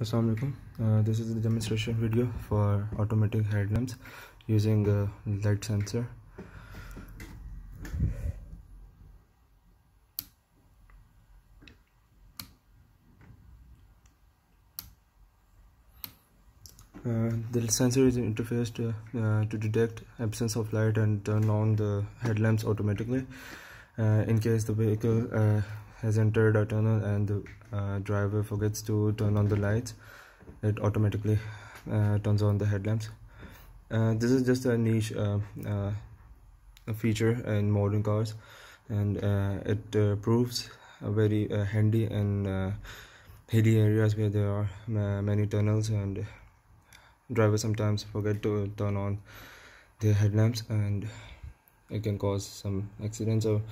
Assalamualaikum. Uh, this is the demonstration video for automatic headlamps using a light sensor. Uh, the sensor is interfaced uh, uh, to detect absence of light and turn on the headlamps automatically uh, in case the vehicle uh, has entered a tunnel and the uh, driver forgets to turn on the lights it automatically uh, turns on the headlamps. Uh, this is just a niche uh, uh, feature in modern cars and uh, it proves very handy in hilly areas where there are many tunnels and drivers sometimes forget to turn on their headlamps and it can cause some accidents. Or